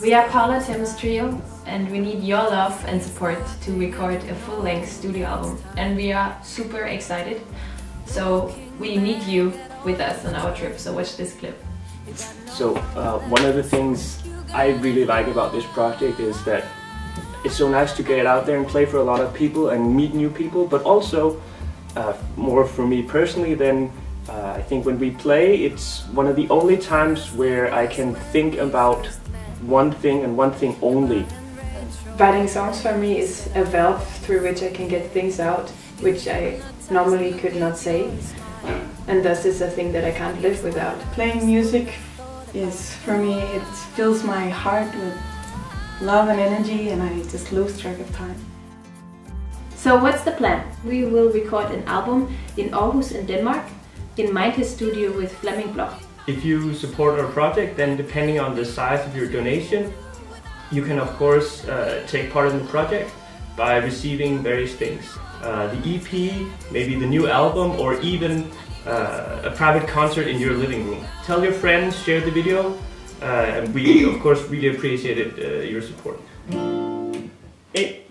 We are Paula Tebbens trio and we need your love and support to record a full-length studio album and we are super excited. So we need you with us on our trip, so watch this clip. So uh, one of the things I really like about this project is that it's so nice to get out there and play for a lot of people and meet new people, but also uh, more for me personally then uh, I think when we play it's one of the only times where I can think about one thing and one thing only. Writing songs for me is a valve through which I can get things out which I normally could not say and thus is a thing that I can't live without. Playing music is for me it fills my heart with love and energy and I just lose track of time. So what's the plan? We will record an album in Aarhus in Denmark in Mindhis studio with Fleming Bloch. If you support our project then depending on the size of your donation you can of course uh, take part in the project by receiving various things. Uh, the EP, maybe the new album or even uh, a private concert in your living room. Tell your friends, share the video uh, and we of course really appreciated uh, your support. Eight,